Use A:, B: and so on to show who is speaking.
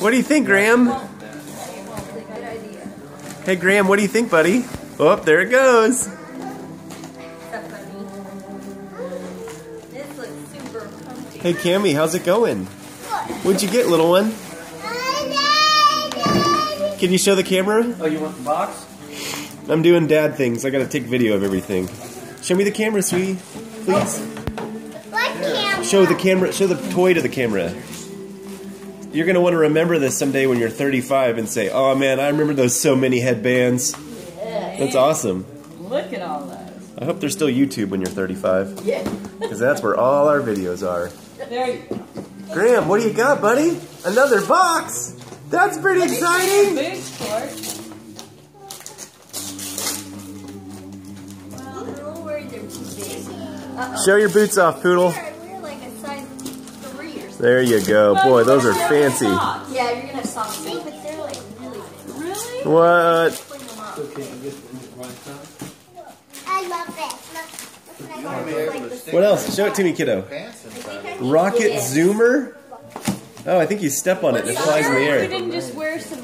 A: What do you think, Graham? Hey, Graham, what do you think, buddy? Oh, there it goes.
B: Is that funny? This looks super comfy.
A: Hey, Cammy, how's it going? What'd you get, little one? Can you show the camera?
C: Oh, you want the box?
A: I'm doing dad things. I gotta take video of everything. Show me the camera, sweetie. Please.
D: What camera?
A: Show the camera. Show the toy to the camera. You're gonna want to remember this someday when you're 35 and say, "Oh man, I remember those so many headbands." That's awesome.
E: Look at all those.
A: I hope there's still YouTube when you're 35,
E: Yeah.
A: because that's where all our videos are.
E: There you go.
A: Graham, what do you got, buddy? Another box. That's pretty exciting.
E: Boots for it.
B: Well, I'm a little worried they're too big. Uh-oh.
A: Show your boots off, Poodle. There you go. Boy, those are fancy.
B: Yeah, you're gonna have socks too, but they're like really big.
E: Really?
A: What?
B: Bring them up.
C: Okay, I guess we're right time.
D: I love it. Look, look what I got.
B: Like the
A: What else? Show it to me, kiddo.
C: Pants
B: I
C: and
B: think I need
A: Rocket Zoomer? Oh, I think you step on it and it flies in the
E: You
A: air.
E: didn't just wear some